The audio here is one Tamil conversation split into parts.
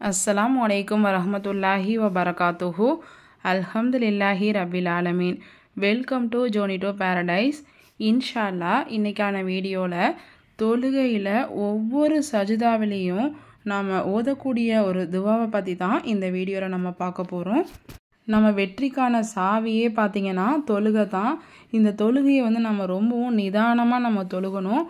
அஸ்லாம் வலைக்கும் வரமத்துல்லாஹி வபரகாத்துஹு. அல்ஹம்துலில்லாஹி ரபில் ஆலமீன். வெல்கம் டு ஜோனிடோ பேரடைஸ் இன்ஷால்லா இன்றைக்கான வீடியோவில் தொழுகையில் ஒவ்வொரு சஜிதாவிலையும் நாம் ஓதக்கூடிய ஒரு துவாவை பற்றி தான் இந்த வீடியோவில் நம்ம பார்க்க போகிறோம் நம்ம வெற்றிக்கான சாவியே பார்த்திங்கன்னா தொழுகை தான். இந்த தொழுகையை வந்து நம்ம ரொம்பவும் நிதானமாக நம்ம தொழுகணும்.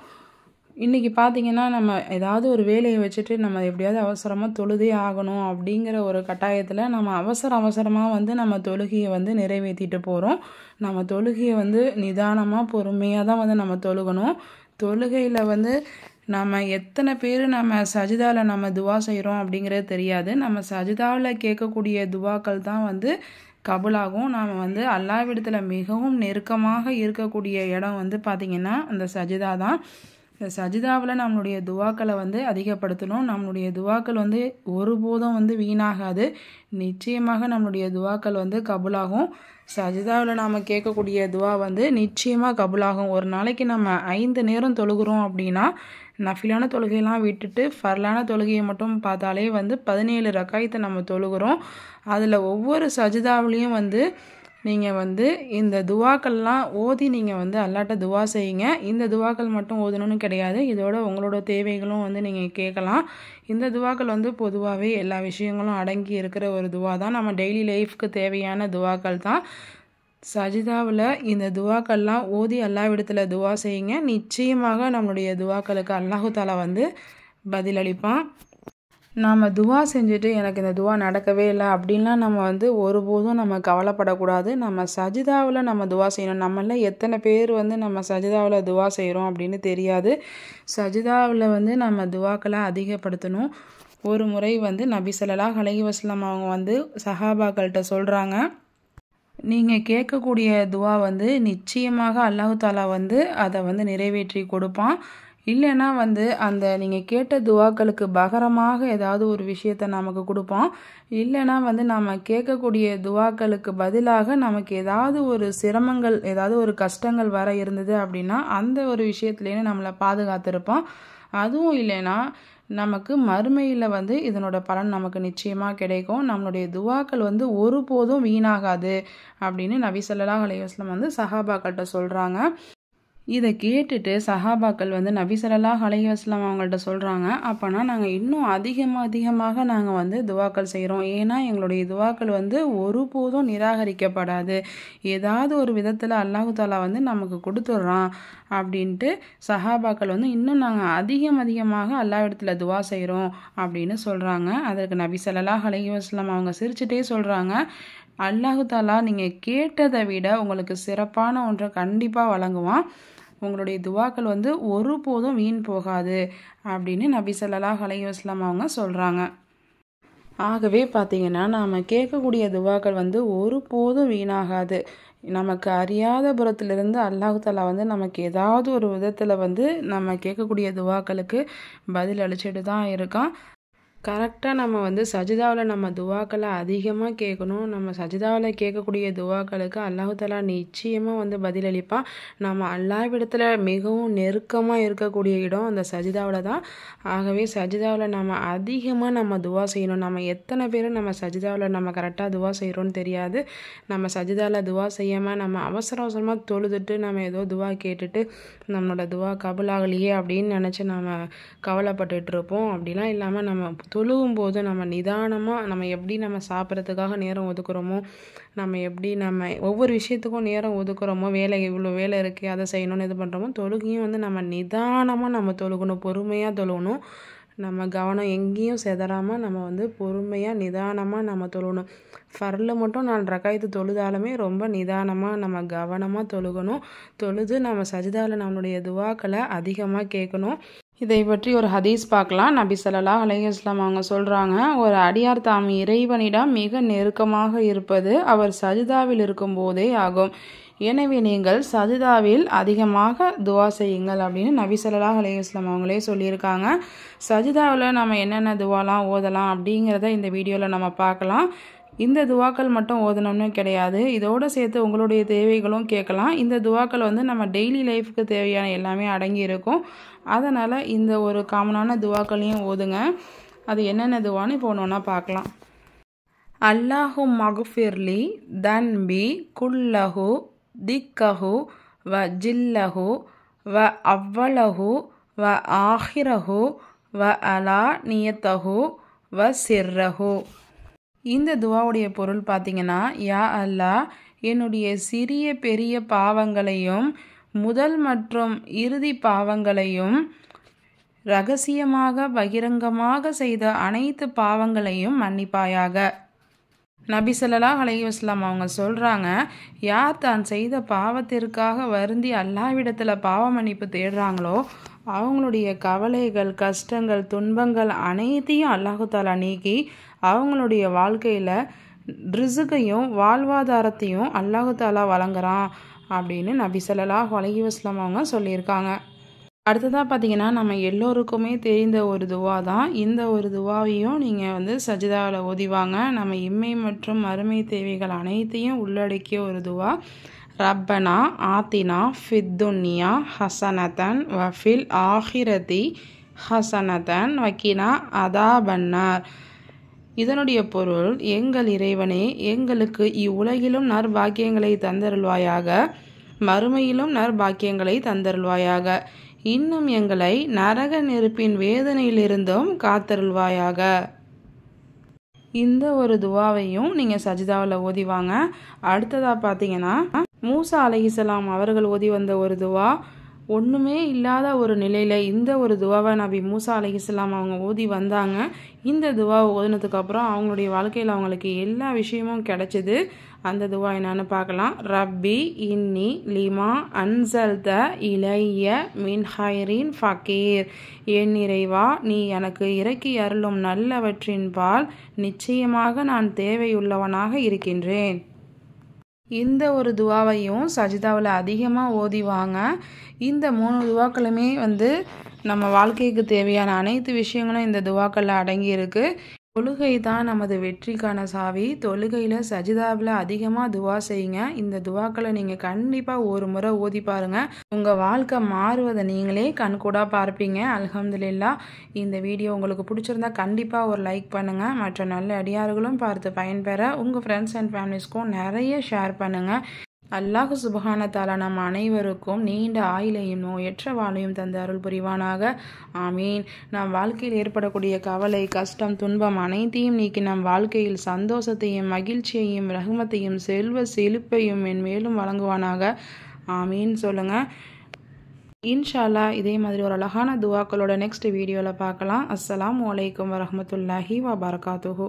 இன்றைக்கி பார்த்திங்கன்னா நம்ம ஏதாவது ஒரு வேலையை வச்சுட்டு நம்ம எப்படியாவது அவசரமாக தொழுதே ஆகணும் அப்படிங்கிற ஒரு கட்டாயத்தில் நம்ம அவசர அவசரமாக வந்து நம்ம தொழுகையை வந்து நிறைவேற்றிட்டு போகிறோம் நம்ம தொழுகையை வந்து நிதானமாக பொறுமையாக தான் வந்து நம்ம தொழுகணும். தொழுகையில் வந்து நம்ம எத்தனை பேர் நம்ம சஜிதாவில் நம்ம துவா செய்கிறோம் அப்படிங்கிறது தெரியாது. நம்ம சஜிதாவில் கேட்கக்கூடிய துவாக்கள் தான் வந்து கபுலாகும். நாம் வந்து அல்லாவிடத்தில் மிகவும் நெருக்கமாக இருக்கக்கூடிய இடம் வந்து பார்த்திங்கன்னா அந்த சஜிதா தான். சஜிதாவில் நம்மளுடைய துவாக்களை வந்து அதிகப்படுத்தணும். நம்மளுடைய துவாக்கள் வந்து ஒருபோதும் வந்து வீணாகாது. நிச்சயமாக நம்மளுடைய துவாக்கள் வந்து கபுலாகும். சஜிதாவில் நாம் கேட்கக்கூடிய துவா வந்து நிச்சயமாக கபுலாகும். ஒரு நாளைக்கு நம்ம ஐந்து நேரம் தொழுகிறோம் அப்படின்னா நஃபிலான தொழுகையெல்லாம் விட்டுட்டு ஃபர்லான தொழுகையை மட்டும் பார்த்தாலே வந்து பதினேழு ரக்காயத்தை நம்ம தொழுகிறோம். அதில் ஒவ்வொரு சஜிதாவிலையும் வந்து நீங்கள் வந்து இந்த துவாக்கள்லாம் ஓதி நீங்கள் வந்து அல்லாட்ட துவா செய்யுங்க. இந்த துவாக்கள் மட்டும் ஓதணும்னு கிடையாது. இதோட உங்களோட தேவைகளும் வந்து நீங்கள் கேட்கலாம். இந்த துவாக்கள் வந்து பொதுவாகவே எல்லா விஷயங்களும் அடங்கி இருக்கிற ஒரு துவா தான். நம்ம டெய்லி லைஃப்க்கு தேவையான துவாக்கள் தான். சஜிதாவில் இந்த துவாக்கள்லாம் ஓதி அல்லாவிடத்தில் துவா செய்யுங்க. நிச்சயமாக நம்மளுடைய துவாக்களுக்கு அல்லாஹு தாலா வந்து பதிலளிப்பான். நாம் துவா செஞ்சுட்டு எனக்கு இந்த துவா நடக்கவே இல்லை அப்படின்லாம் நம்ம வந்து ஒருபோதும் நம்ம கவலைப்படக்கூடாது. நம்ம சஜிதாவில் நம்ம துவா செய்யணும். நம்மள எத்தனை பேர் வந்து நம்ம சஜிதாவில் துவா செய்கிறோம் அப்படின்னு தெரியாது. சஜிதாவில் வந்து நம்ம துவாக்களை அதிகப்படுத்தணும். ஒரு முறை வந்து நபி சொல்லலா அலஹி வஸ்லாம் அவங்க வந்து சஹாபாக்கள்கிட்ட சொல்கிறாங்க நீங்கள் கேட்கக்கூடிய துவா வந்து நிச்சயமாக அல்லாஹு தாலா வந்து அதை வந்து நிறைவேற்றி கொடுப்பான். இல்லைன்னா வந்து அந்த நீங்கள் கேட்ட துவாக்களுக்கு பகரமாக ஏதாவது ஒரு விஷயத்த நமக்கு கொடுப்பான் இல்லைன்னா வந்து நாம் கேட்கக்கூடிய துவாக்களுக்கு பதிலாக நமக்கு ஏதாவது ஒரு சிரமங்கள் ஏதாவது ஒரு கஷ்டங்கள் வர இருந்தது அப்படின்னா அந்த ஒரு விஷயத்துலேருந்து நம்மளை பாதுகாத்திருப்பான் அதுவும் இல்லைன்னா நமக்கு மறுமையில் வந்து இதனோட பலன் நமக்கு நிச்சயமாக கிடைக்கும். நம்மளுடைய துவாக்கள் வந்து ஒருபோதும் வீணாகாது அப்படின்னு நபி சொல்லலா அலைவாஸ்லம் வந்து சஹாபாக்கள்கிட்ட சொல்கிறாங்க இதை கேட்டுட்டு சஹாபாக்கள் வந்து நபி சல்லாஹ் வஸ்லாம் அவங்கள்ட்ட சொல்கிறாங்க அப்போனா நாங்கள் இன்னும் அதிகமாக அதிகமாக நாங்கள் வந்து துவாக்கள் செய்கிறோம் ஏன்னா எங்களுடைய துவாக்கள் வந்து ஒருபோதும் நிராகரிக்கப்படாது. ஏதாவது ஒரு விதத்தில் அல்லாஹு தாலா வந்து நமக்கு கொடுத்துட்றான் அப்படின்ட்டு சஹாபாக்கள் வந்து இன்னும் நாங்கள் அதிகம் அதிகமாக அல்லா இடத்துல துவா செய்கிறோம் அப்படின்னு சொல்கிறாங்க அதற்கு நபி சல்லாஹ் வஸ்லாம் அவங்க சிரிச்சுட்டே சொல்கிறாங்க அல்லாஹு தாலா நீங்கள் கேட்டதை விட உங்களுக்கு சிறப்பான ஒன்றை கண்டிப்பாக வழங்குவான். உங்களுடைய துவாக்கள் வந்து ஒருபோதும் வீண் போகாது அப்படின்னு நபி சல்லாஹ் அலைவாஸ்லாம் அவங்க சொல்கிறாங்க ஆகவே பார்த்தீங்கன்னா நாம் கேட்கக்கூடிய துவாக்கள் வந்து ஒருபோதும் வீணாகாது. நமக்கு அறியாத புறத்திலிருந்து அல்லாஹு தாலா வந்து நமக்கு ஏதாவது ஒரு விதத்தில் வந்து நம்ம கேட்கக்கூடிய துவாக்களுக்கு பதில் அளிச்சுட்டு தான் இருக்கான். கரெக்டாக நம்ம வந்து சஜிதாவில் நம்ம துவாக்களை அதிகமாக கேட்கணும். நம்ம சஜிதாவில் கேட்கக்கூடிய துவாக்களுக்கு அல்லாஹாலா நிச்சயமாக வந்து பதிலளிப்பான். நம்ம அல்லாவிடத்தில் மிகவும் நெருக்கமாக இருக்கக்கூடிய இடம் அந்த சஜிதாவில் தான். ஆகவே சஜிதாவில் நம்ம அதிகமாக நம்ம துவா செய்யணும். நம்ம எத்தனை பேர் நம்ம சஜிதாவில் நம்ம கரெக்டாக துவா செய்கிறோன்னு தெரியாது. நம்ம சஜிதாவில் துவா செய்யாமல் நம்ம அவசர அவசரமாக தொழுதுட்டு நம்ம ஏதோ துவா கேட்டுட்டு நம்மளோட துவா கபுலாகலையே அப்படின்னு நினச்சி நம்ம கவலைப்பட்டுட்டு இருப்போம். அப்படிலாம் இல்லாமல் நம்ம தொழுகும் போது நம்ம நிதானமாக நம்ம எப்படி நம்ம சாப்பிட்றதுக்காக நேரம் ஒதுக்குறோமோ நம்ம எப்படி நம்ம ஒவ்வொரு விஷயத்துக்கும் நேரம் ஒதுக்குறோமோ வேலை இவ்வளோ வேலை இருக்குது அதை செய்யணும்னு இது பண்ணுறோமோ தொழுகையும் வந்து நம்ம நிதானமாக நம்ம தொழுகணும் பொறுமையாக தொழுகணும். நம்ம கவனம் எங்கேயும் செதறாமல் நம்ம வந்து பொறுமையாக நிதானமாக நம்ம தொழுகணும். ஃபரில் மட்டும் நான் ரக்காயத்து தொழுதாலுமே ரொம்ப நிதானமாக நம்ம கவனமாக தொழுகணும். தொழுது நம்ம சஜிதாவில் நம்மளுடைய துவாக்களை அதிகமாக கேட்கணும். இதை பற்றி ஒரு ஹதீஸ் பார்க்கலாம். நபி சல்லா அலையாஸ்லாம் அவங்க சொல்கிறாங்க ஒரு அடியார் தாம் இறைவனிடம் மிக நெருக்கமாக இருப்பது அவர் சஜிதாவில் இருக்கும்போதே ஆகும். எனவே நீங்கள் சஜிதாவில் அதிகமாக துவா செய்யுங்கள் அப்படின்னு நபி சல்லா அலையாஸ்லாம் அவங்களே சொல்லியிருக்காங்க. சஜிதாவில் நம்ம என்னென்ன துவாலாம் ஓதலாம் அப்படிங்கிறத இந்த வீடியோவில் நம்ம பார்க்கலாம். இந்த துவாக்கள் மட்டும் ஓதணும்னு கிடையாது. இதோடு சேர்த்து உங்களுடைய தேவைகளும் கேட்கலாம். இந்த துவாக்கள் வந்து நம்ம டெய்லி லைஃப்க்கு தேவையான எல்லாமே அடங்கி இருக்கும். அதனால் இந்த ஒரு காமனான துவாக்களையும் ஓதுங்க. அது என்னென்ன துவான்னு இப்போ ஒன்று ஒன்றா பார்க்கலாம். அல்லாஹு மகுஃபிர்லி தன்பி குல்லஹு திக்கஹு வ ஜில்லஹு வ அவ்வளஹு வ ஆஹிரஹு வ அலா நியத்தஹு வ சிர்ரஹு. இந்த துவாவுடைய பொருள் பார்த்தீங்கன்னா யா அல்லாஹ் என்னுடைய சிறிய பெரிய பாவங்களையும் முதல் மற்றும் இறுதி பாவங்களையும் ரகசியமாக பகிரங்கமாக செய்த அனைத்து பாவங்களையும் மன்னிப்பாயாக. நபி சொல்லலா அலைஹி அவங்க சொல்கிறாங்க யார் தான் செய்த பாவத்திற்காக வருந்தி அல்லாவிடத்தில் பாவ மன்னிப்பு தேடுறாங்களோ அவங்களுடைய கவலைகள் கஷ்டங்கள் துன்பங்கள் அனைத்தையும் அல்லாஹு தாலா நீக்கி அவங்களுடைய வாழ்க்கையில் ரிசுகையும் வாழ்வாதாரத்தையும் அல்லாஹு தாலா வழங்குறான் அப்படின்னு நபி ஸல்லல்லாஹு அலைஹி வஸல்லம் அவங்க சொல்லியிருக்காங்க. அடுத்ததாக பார்த்தீங்கன்னா நம்ம எல்லோருக்குமே தெரிந்த ஒரு துவா தான். இந்த ஒரு துவாவையும் நீங்கள் வந்து சஜிதாவில் ஓதிவாங்க நம்ம இம்மை மற்றும் அருமை தேவைகள் அனைத்தையும் உள்ளடக்கிய ஒரு துவா. ரப்பனா ஆத்தினா ஃபித்துன்னியா ஹசனதன் வஃபில் ஆஹிரதி ஹசனதன் வக்கினா அதாபன்னார். இதனுடைய பொருள் எங்கள் இறைவனே எங்களுக்கு இவ்வுலகிலும் நற்பாக்கியங்களை தந்தருள்வாயாக. மறுமையிலும் நற்பாக்கியங்களை தந்தருள்வாயாக. இன்னும் எங்களை நரக நெருப்பின் வேதனையிலிருந்தும் காத்தருள்வாயாக. இந்த ஒரு துவாவையும் நீங்கள் சஜிதாவில் ஓதிவாங்க அடுத்ததாக பார்த்தீங்கன்னா மூசா அலஹிசலாம் அவர்கள் ஓதி வந்த ஒரு துவா. ஒன்றுமே இல்லாத ஒரு நிலையில் இந்த ஒரு துவாவை நபி மூசா அலைஹிஸ்லாம் அவங்க ஓதி வந்தாங்க. இந்த துவாவை ஓதினதுக்கப்புறம் அவங்களுடைய வாழ்க்கையில் அவங்களுக்கு எல்லா விஷயமும் கிடைச்சிது. அந்த துவா என்னன்னு பார்க்கலாம். ரப்பி இன்னி லிமா அன்சல் த இளைய மின் ஹைரின் ஃபக்கீர் என் இறைவா நீ எனக்கு இறக்கி அருளும் நல்லவற்றின் பால் நிச்சயமாக நான் தேவையுள்ளவனாக இருக்கின்றேன். இந்த ஒரு துவாவையும் சஜிதாவில் அதிகமாக ஓதிவாங்க இந்த மூணு துவாக்களுமே வந்து நம்ம வாழ்க்கைக்கு தேவையான அனைத்து விஷயங்களும் இந்த துவாக்களில் அடங்கியிருக்கு. தொழுகை தான் நமது வெற்றிக்கான சாவி. தொழுகையில் சஜிதாவில் அதிகமாக துவா செய்யுங்க. இந்த துவாக்களை நீங்கள் கண்டிப்பாக ஒரு முறை ஓதி பாருங்கள் உங்கள் வாழ்க்கை மாறுவதை நீங்களே கண்கூடாக பார்ப்பீங்க. அல்ஹம்துலில்லா. இந்த வீடியோ உங்களுக்கு பிடிச்சிருந்தா கண்டிப்பாக ஒரு லைக் பண்ணுங்கள் மற்ற நல்ல அடியார்களும் பார்த்து பயன்பெற உங்கள் ஃப்ரெண்ட்ஸ் அண்ட் ஃபேமிலிஸ்க்கும் நிறைய ஷேர் பண்ணுங்கள் அல்லாஹு சுபஹான தாலா நம் அனைவருக்கும் நீண்ட ஆயிலையும் நோயற்ற வாழையும் தந்த அருள் புரிவானாக. ஆமீன். நம் வாழ்க்கையில் ஏற்படக்கூடிய கவலை கஷ்டம் துன்பம் அனைத்தையும் நீக்கி நம் வாழ்க்கையில் சந்தோஷத்தையும் மகிழ்ச்சியையும் ரகுமத்தையும் செல்வ செழிப்பையும் என் மேலும் வழங்குவானாக. ஆமீன். சொல்லுங்கள் இன்ஷால்லா இதே மாதிரி ஒரு அழகான துவாக்களோட நெக்ஸ்ட் வீடியோவில் பார்க்கலாம். அஸ்ஸலாம் வலைக்கம் வரமத்துல்லாஹி வபரகாத்துஹூ.